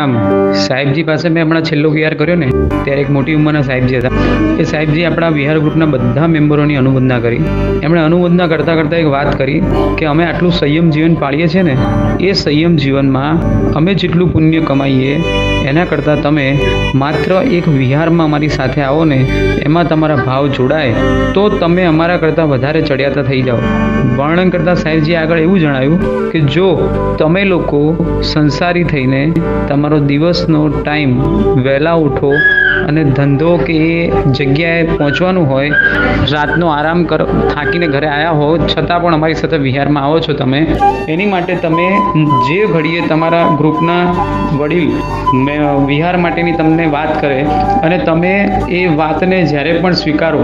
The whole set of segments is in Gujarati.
Salam. સાહેબજી પાસે મેં હમણાં છેલ્લો વિહાર કર્યો ને, ત્યારે એક મોટી ઉંમરના સાહેબજી હતા. એ સાહેબજી આપણા વિહાર ગ્રુપના બધા મેમ્બરોની અનુવંદના કરી. એમણે અનુમોદના કરતાં કરતાં એક વાત કરી કે અમે આટલું સંયમ જીવન પાળીએ છીએ ને, એ સંયમ જીવનમાં અમે જેટલું પુણ્ય કમાઈએ, એના કરતાં તમે માત્ર એક વિહારમાં અમારી સાથે આવો ને, એમાં તમારા ભાવ જોડાય, તો તમે અમારા કરતાં વધારે ચડિયાતા થઈ જાઓ. વર્ણન કરતાં સાહેબજી આગળ એવું જણાવ્યું કે જો તમે લોકો સંસારી થઈને તમારો દિવસનો ટાઈમ વહેલા ઉઠો. અને ધંધો કે એ જગ્યાએ પહોંચવાનું હોય, રાતનો આરામ કર, થાકીને ઘરે આવ્યા હો છતાં પણ અમારી સાથે વિહારમાં આવો છો તમે. એની માટે તમે જે ઘડીએ તમારા ગ્રુપના વડીલ વિહાર માટેની તમને વાત કરે અને તમે એ વાતને જ્યારે પણ સ્વીકારો,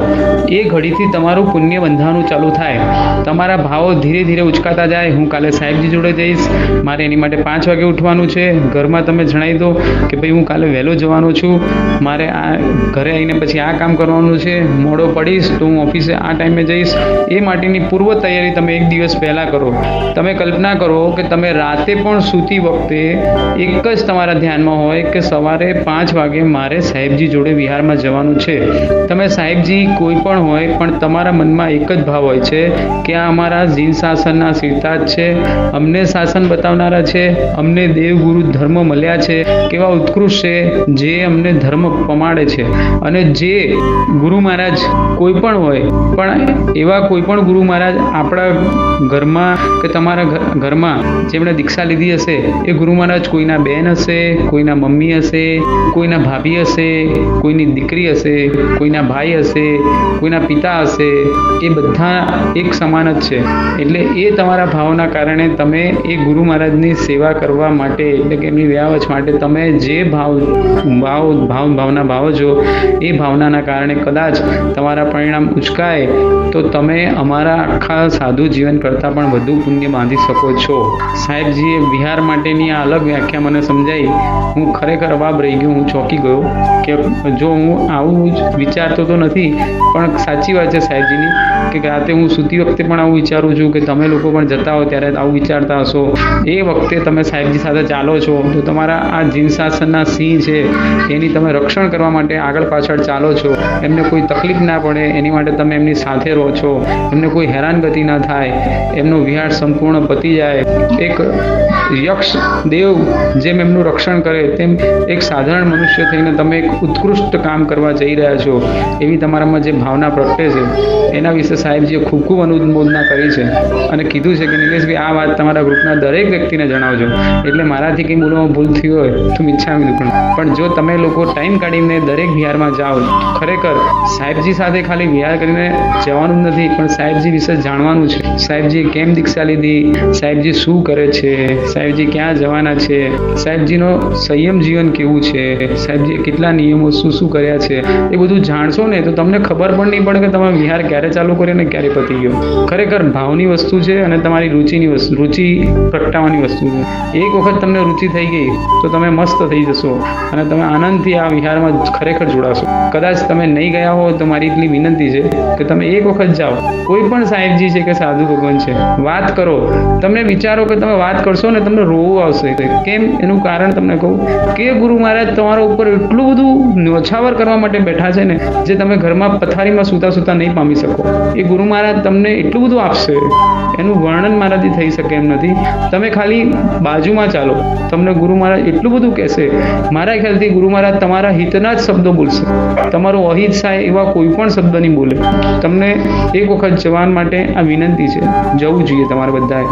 એ ઘડીથી તમારું પુણ્ય બંધાવાનું ચાલુ થાય. તમારા ભાવો ધીરે ધીરે ઉચકાતા જાય. હું કાલે સાહેબજી જોડે જઈશ. મારે એની માટે પાંચ વાગે ઉઠવાનું છે. ઘરમાં તમે જણાવી દો કે ભાઈ હું કાલે વહેલો જવાનો છું. મારે આ ઘરે આવીને પછી આ કામ કરવાનું છે, મોડો પડીશ, તો હું ઓફિસે આ ટાઈમે જઈશ. એ માટેની પૂર્વ તૈયારી તમે એક દિવસ પહેલાં કરો. તમે કલ્પના કરો કે તમે રાતે પણ સૂતી વખતે એક જ તમારા ધ્યાનમાં હોય કે સવારે પાંચ વાગે મારે સાહેબજી જોડે વિહારમાં જવાનું છે. તમે સાહેબજી કોઈ પણ હોય, પણ તમારા મનમાં એક જ ભાવ હોય છે કે આ અમારા જીન શાસનના સિદ્ધાર્થ છે, અમને શાસન બતાવનારા છે, અમને દેવગુરુ ધર્મ મળ્યા છે, કેવા ઉત્કૃષ્ટ છે, જે અમને ધર્મ પમાડે છે. અને જે ગુરુ મહારાજ કોઈ પણ હોય, પણ એવા કોઈ પણ ગુરુ મહારાજ આપણા ઘરમાં કે તમારા ઘરમાં જેમણે દીક્ષા લીધી હશે, એ ગુરુ મહારાજ કોઈના બેન હશે, કોઈના મમ્મી હશે, કોઈના ભાભી હશે, કોઈની દીકરી હશે, કોઈના ભાઈ હશે, કોઈના પિતા હશે, એ બધા એક સમાન જ છે. એટલે એ તમારા ભાવના કારણે તમે એ ગુરુ મહારાજની સેવા કરવા માટે, એટલે કે એમની વ્યાવચ માટે તમે જે ભાવ ભાવ ભાવ, ભાવના ભાવો છો એ ભાવનાના કારણે કદાચ તમારા પરિણામ ઉચકાય તો તમે અમારા આખા સાધુ જીવન કરતાં પણ વધુ પુણ્ય બાંધી શકો છો. સાહેબજીએ વિહાર માટેની આ અલગ વ્યાખ્યા મને સમજાઈ. હું ખરેખર અવાબ રહી ગયો, હું ચોંકી ગયો કે જો હું આવું જ વિચારતો તો નથી, પણ સાચી વાત છે સાહેબજીની કે રાતે હું સૂતી વખતે પણ આવું વિચારું છું કે તમે લોકો પણ જતા હો ત્યારે આવું વિચારતા હશો. એ વખતે તમે સાહેબજી સાથે ચાલો છો. તો તમારા આ જીન શાસનના સિંહ છે, એની તમે રક્ષણ કરવા માટે આગળ પાછળ ચાલો છો. એમને કોઈ તકલીફ ના પડે, એની માટે તમે એમની સાથે રહો છો. એમને કોઈ હેરાનગતિ ના થાય. એમનો વિહાર સંપૂર્ણ પતી જાય. એક યક્ષ દેવ જેમ એમનું રક્ષણ કરે, તેમ એક સાધારણ મનુષ્ય થઈને તમે એક ઉત્કૃષ્ટ કામ કરવા જઈ રહ્યા છો. એવી તમારામાં જે ભાવના પ્રગટે છે, એના વિશે સાહેબજીએ ખૂબ ખૂબ અનુમોદના કરી છે. અને કીધું છે કે, નિલેશભાઈ, આ વાત તમારા ગ્રુપના દરેક વ્યક્તિને જણાવજો. એટલે મારાથી કંઈ બોલવામાં ભૂલ થઈ હોય તો ઈચ્છા દુઃખ પણ જો તમે લોકો ટાઈમ કાઢીને દરેક વિહારમાં જાઓ. ખરેખર, સાહેબજી સાથે ખાલી વિહાર કરીને જવાનું નથી, પણ સાહેબજી વિશે જાણવાનું છે. સાહેબજીએ કેમ દીક્ષા લીધી? સાહેબજી શું કરે છે? સાહેબજી ક્યાં જવાના છે? સાહેબજીનો સંયમ જીવન કેવું છે? સાહેબજીએ કેટલા નિયમો, શું શું કર્યા છે? એ બધું જાણશો ને, તો તમને ખબર પણ નહીં પડે કે તમે વિહાર ક્યારે ચાલુ કર્યો ને ક્યારે પતી ગયો. ખરેખર, ભાવની વસ્તુ છે અને તમારી રુચિની વસ્તુ, રુચિ પ્રગટાવવાની વસ્તુ છે. એક વખત તમને રુચિ થઈ ગઈ, તો તમે મસ્ત થઈ જશો અને તમે આનંદથી આ વિહારમાં ખરેખર જોડાશો. કદાચ તમે નહીં ગયા હો તો મારી એટલી વિનંતી છે કે તમે એક વખત જાઓ. કોઈ પણ સાહેબજી છે કે સાધુ ભગવાન છે, વાત કરો. તમને વિચારો કે તમે વાત કરશો ને તમને રોવું આવશે. કેમ? એનું કારણ તમને કહું કે ગુરુ મહારાજ તમારા ઉપર એટલું બધું નોછાવર કરવા માટે બેઠા છે ને, જે તમે ઘરમાં પથારીમાં સૂતા સૂતા નહીં પામી શકો. એ ગુરુ મહારાજ તમને એટલું બધું આપશે. એનું વર્ણન મારાથી થઈ શકે એમ નથી. તમે ખાલી બાજુમાં ચાલો. તમને ગુરુ મહારાજ એટલું બધું કહેશે. મારા ખ્યાલથી ગુરુ મહારાજ તમારા હિતના જ શબ્દો બોલશે. તમારો અહિત થાય એવા કોઈ પણ શબ્દ નહીં બોલે. તમને એક વખત જવાન માટે આ વિનંતી છે. જવું જોઈએ તમારે બધાએ.